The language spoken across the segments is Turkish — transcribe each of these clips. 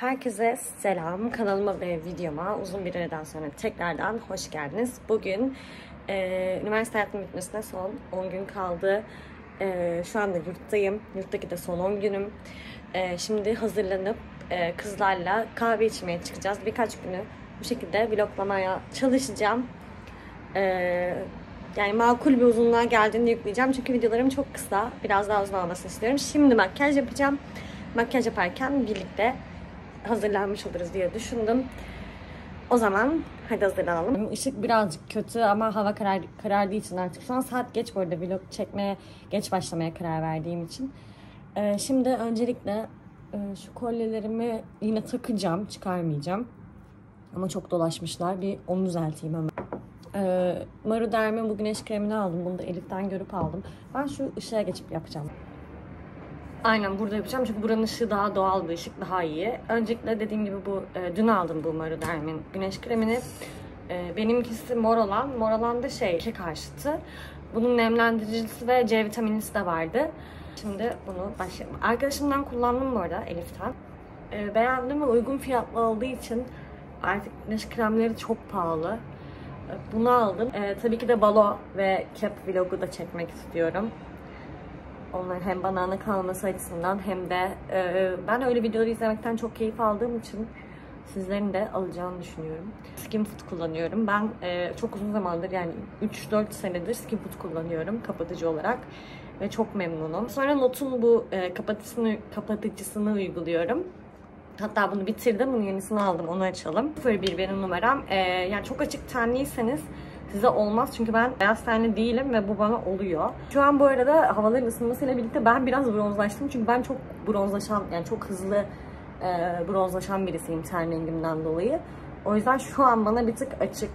Herkese selam. Kanalıma ve videoma uzun bir aradan sonra tekrardan hoş geldiniz. Bugün e, üniversite hayatım bitmesine son 10 gün kaldı. E, şu anda yurttayım. Yurttaki de son 10 günüm. E, şimdi hazırlanıp e, kızlarla kahve içmeye çıkacağız. Birkaç günü bu şekilde vloglamaya çalışacağım. E, yani makul bir uzunluğa geldiğinde yükleyeceğim. Çünkü videolarım çok kısa. Biraz daha uzun olmasını istiyorum. Şimdi makyaj yapacağım. Makyaj yaparken birlikte hazırlanmış oluruz diye düşündüm. O zaman hadi hazırlanalım. Işık birazcık kötü ama hava karar, karardığı için artık şu an saat geç bu arada vlog çekmeye geç başlamaya karar verdiğim için. Ee, şimdi öncelikle e, şu kolyelerimi yine takacağım, çıkarmayacağım. Ama çok dolaşmışlar. Bir onu düzelteyim hemen. Ee, Maru Derm'in bu güneş kremini aldım. Bunu da Elif'ten görüp aldım. Ben şu ışığa geçip yapacağım. Aynen burada yapacağım çünkü buranın ışığı daha doğal bir ışık daha iyi. Öncelikle dediğim gibi bu e, dün aldım bu Maru Derm'in güneş kremini. E, benimkisi mor olan. Mor olan da şey ke karşıtı. Bunun nemlendiricisi ve C vitaminlisi de vardı. Şimdi bunu başlayalım. Arkadaşımdan kullandım bu arada Elif'ten. E, beğendim ve uygun fiyatlı olduğu için artık güneş kremleri çok pahalı. E, bunu aldım. E, tabii ki de balo ve cap vlogu da çekmek istiyorum. Onlar hem bana ana kalması açısından hem de e, ben öyle videoları izlemekten çok keyif aldığım için sizlerin de alacağını düşünüyorum. Skin kullanıyorum. Ben e, çok uzun zamandır yani 3-4 senedir Skin kullanıyorum kapatıcı olarak ve çok memnunum. Sonra Not'un bu e, kapatıcısını, kapatıcısını uyguluyorum. Hatta bunu bitirdim. Bunun yenisini aldım. Onu açalım. 01 benim numaram. Ee, yani çok açık tenliyseniz size olmaz. Çünkü ben beyaz tenli değilim ve bu bana oluyor. Şu an bu arada havaların ısınmasıyla birlikte ben biraz bronzlaştım. Çünkü ben çok bronzlaşan, yani çok hızlı e, bronzlaşan birisiyim ten rengimden dolayı. O yüzden şu an bana bir tık açık.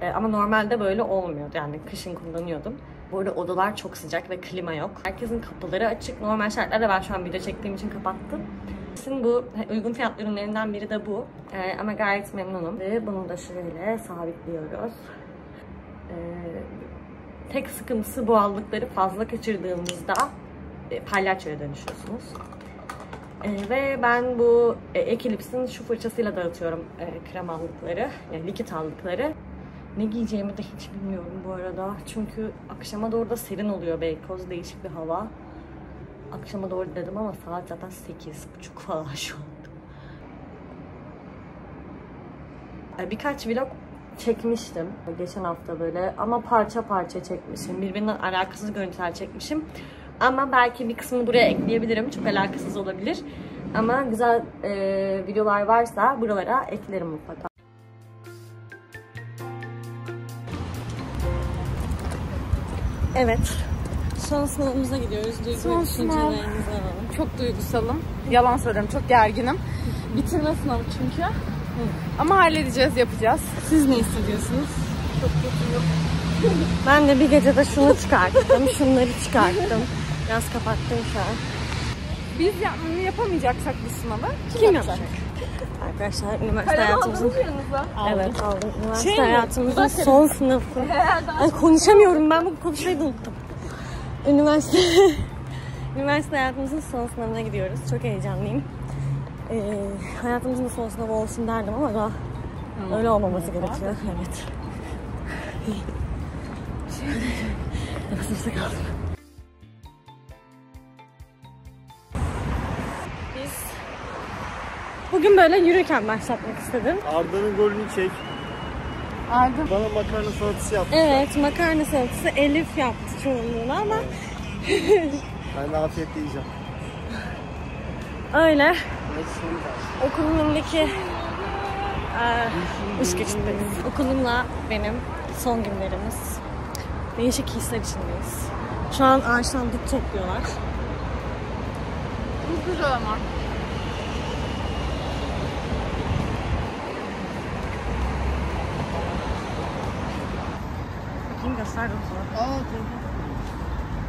E, ama normalde böyle olmuyordu. Yani kışın kullanıyordum. Bu arada odalar çok sıcak ve klima yok. Herkesin kapıları açık. Normal şartlarda ben şu an video çektiğim için kapattım. Şimdi bu uygun fiyatlı ürünlerinden biri de bu. Ee, ama gayet memnunum. Ve bunu da şöyle sabitliyoruz. Ee, tek sıkıntısı bu aldıkları fazla kaçırdığımızda e, palyaçoya dönüşüyorsunuz. Ee, ve ben bu e, Eclipse'in şu fırçasıyla dağıtıyorum e, krem aldıkları, yani likit aldıkları. Ne giyeceğimi de hiç bilmiyorum bu arada. Çünkü akşama doğru da serin oluyor Beykoz. Değişik bir hava. Akşama doğru dedim ama saat zaten 8.30 falan şu. Ee, Birkaç vlog çekmiştim geçen hafta böyle ama parça parça çekmişim. Birbirinden alakasız görüntüler çekmişim. Ama belki bir kısmını buraya ekleyebilirim. Çok alakasız olabilir. Ama güzel e, videolar varsa buralara eklerim mutlaka. Evet. Son sınavımıza gidiyoruz. Duygu Son alalım. Çok duygusalım. Yalan söylüyorum. Çok gerginim. Bitirme sınavı çünkü. Ama halledeceğiz, yapacağız. Siz ne hissediyorsunuz? Ben de bir gecede şunu çıkarttım, şunları çıkarttım. Biraz kapattım şu an. Biz yapmayı yapamayacaksak bu sınavı Kim yapacak? Arkadaşlar üniversite hayatımızın... Evet aldım. Üniversite Şey mi? hayatımızın Uzak son sınıfı. Ay, konuşamıyorum ben bu konuşmayı da unuttum. Üniversite... Üniversite hayatımızın son sınavına gidiyoruz. Çok heyecanlıyım. Ee, hayatımızın da son sınavı olsun derdim ama daha öyle olmaması gerekiyor. Evet. Nefesimizde kaldım. Biz bugün böyle yürürken başlatmak istedim. Arda'nın golünü çek. Arda. Bana makarna salatası yap. Evet, makarna salatası Elif yaptı çoğunluğunu ama Ben de afiyetle yiyeceğim. öyle. Okulumun önündeki üst geçitteyiz. Okulumla benim son günlerimiz. Değişik hisler içindeyiz. Şu an ağaçtan dut topluyorlar. Bu güzel ama. Bakayım göster dutu. Aa,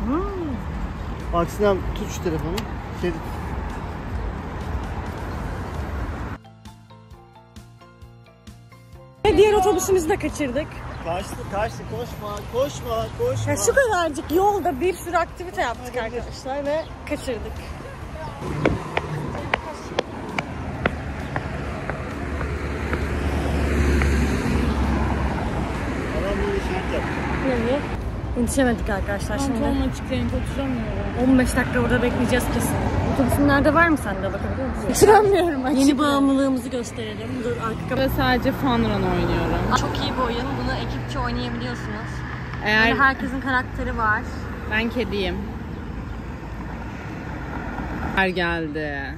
Hmm. Bak Sinem tut şu telefonu. Kedi. Ve diğer otobüsümüzü de kaçırdık. Kaçtı kaçtı koşma koşma koşma. Ya şu kadarcık yolda bir sürü aktivite yaptık arkadaşlar ve kaçırdık. Yetişemedik arkadaşlar şimdi. Pantolonla oturamıyorum. 15 dakika orada bekleyeceğiz kesin. Otobüsün nerede var mı sende bakabiliyor musun? Oturamıyorum açık. Yeni bağımlılığımızı gösterelim. Dur arka Ve sadece fun run oynuyorum. Çok iyi bir oyun. Bunu ekipçe oynayabiliyorsunuz. Eğer Böyle herkesin karakteri var. ben kediyim. Her geldi.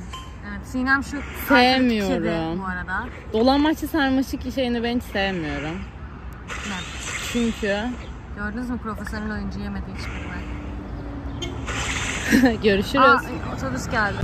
Evet, Sinem şu Sevmiyorum. bu arada. Dolanmaçlı sarmaşık şeyini ben hiç sevmiyorum. Ne? Çünkü Gördünüz mü profesyonel oyuncu yemedi hiçbirini. görüşürüz. Aa, otobüs geldi.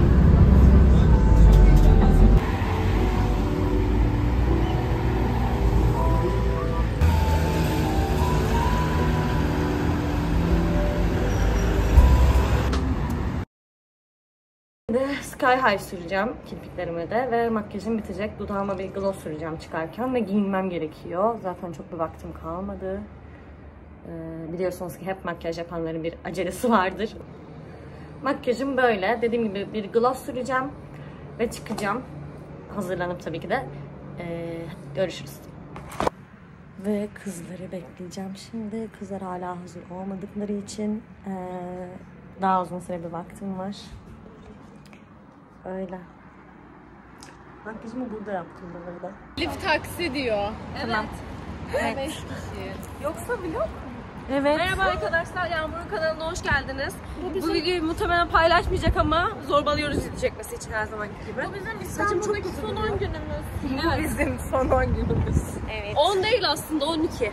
Şimdi Sky High süreceğim kirpiklerime de ve makyajım bitecek. Dudağıma bir gloss süreceğim çıkarken ve giyinmem gerekiyor. Zaten çok bir vaktim kalmadı. Ee, biliyorsunuz ki hep makyaj yapanların bir acelesi vardır. Makyajım böyle. Dediğim gibi bir gloss süreceğim ve çıkacağım. Hazırlanıp tabii ki de. Ee, görüşürüz. Ve kızları bekleyeceğim şimdi. Kızlar hala hazır olmadıkları için ee, daha uzun süre bir vaktim var. Öyle. Makyajımı burada yaptım bu arada. Elif taksi diyor. Tamam. Evet. Beş kişi. Yoksa vlog? Evet. Merhaba arkadaşlar, Yağmur'un kanalına hoş geldiniz. Bu videoyu muhtemelen paylaşmayacak ama zorbalıyoruz video çekmesi için her zamanki gibi. Bu bizim İstanbul'daki son 10 günümüz. Bu bizim son 10 günümüz. Evet. 10 değil aslında 12.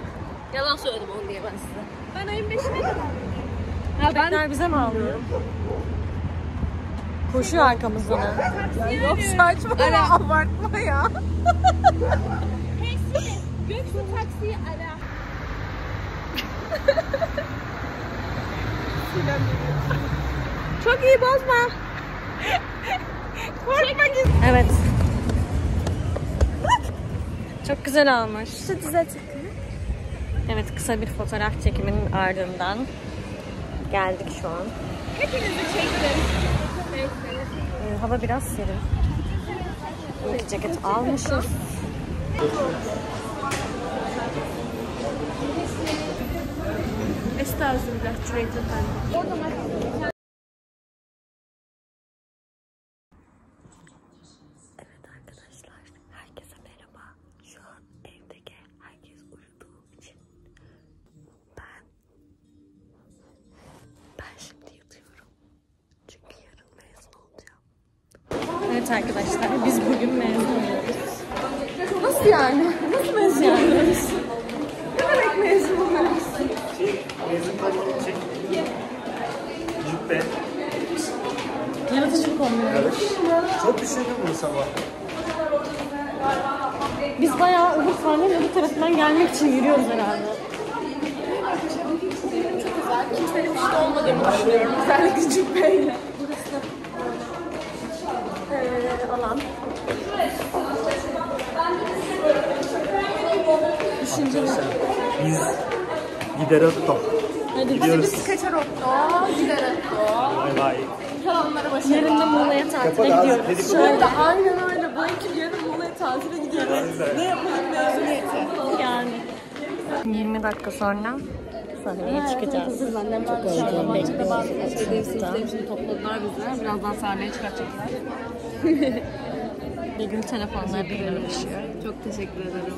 Yalan söyledim 10 diye ben size. Ben ayın 5'ine Ha, ben... bize mi ağlıyor? Koşuyor arkamızdan. ha. Yok saçma abartma ya. Göksu taksiyi ara. Çok iyi bozma. Korkma. Evet. Çok güzel olmuş. Şu dize Evet kısa bir fotoğraf çekiminin ardından geldik şu an. Hepinizi çektim. Ee, hava biraz serin. Bir ceket almışız. Estağfurullah. Çektim ben. Evet arkadaşlar, herkese merhaba. Şu an evdeki herkes uyuduğu için ben ben şimdi yatıyorum. Çünkü yarın mezun olacağım. Evet arkadaşlar, biz bugün mezun oluyoruz. Nasıl yani? Nasıl mezun oluyoruz? Ne demek mezun oluyoruz? Mezun kalemi çek. Cübbe. Yaratıcılık olmuyor. Çok düşündüm bunu sabah. Biz bayağı öbür sahnenin öbür tarafından gelmek için yürüyoruz herhalde. Kimsenin işte olmadığını düşünüyorum. Özellikle cübbeyle. Ee, alan. Biz gideretto. Hadi Gidiyoruz. Biz kaçar otto, gider otto. Bay bay. Kalanlara Yarın başarılar. da Muğla'ya tatile Kapat gidiyoruz. Şöyle Aynen öyle. Bu ekip yarın Muğla'ya tatile gidiyoruz. Ne yapalım mezuniyeti? yani. 20 dakika sonra sahneye çıkacağız. Kızım annem çok özlüyorum. Bekle bazı sınıfta. Hepsini topladılar bizler. Birazdan sahneye çıkartacaklar. bir gün telefonlar bir gün ulaşıyor. Çok teşekkür ederim.